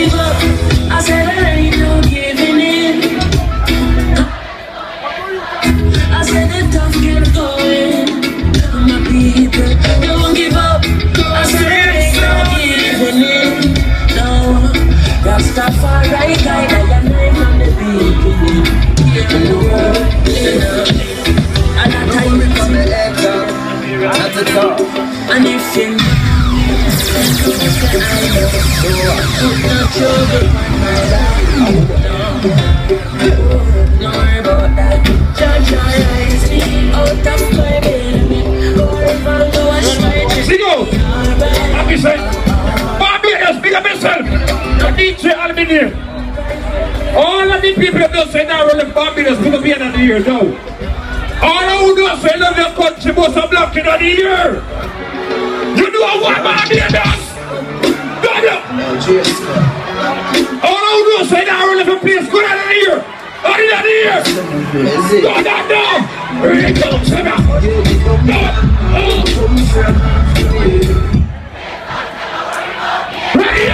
give up. I said I ain't no giving in. I said the tough get going. My people don't give up. I said I ain't no giving in. No, Rastafari guide I am right from the beginning. In the world, yeah. And that time we From the head down, at the top. and if you not trouble on my life, no, no worry about that. Judge your eyes, me out of my bed. Wherever go, I try to Sing out. be alright. Happy say. Barbados, big up yourself. The DJ. All of the people don't say now rolling Barbados, up here in the year now. All of who don't say love your country, must have blocked in the year you a white Barbados. God up. All I do oh, is say that I run up a. Go down in here. Out of that here. Go down down. Here it comes. Come out. Go up. Ready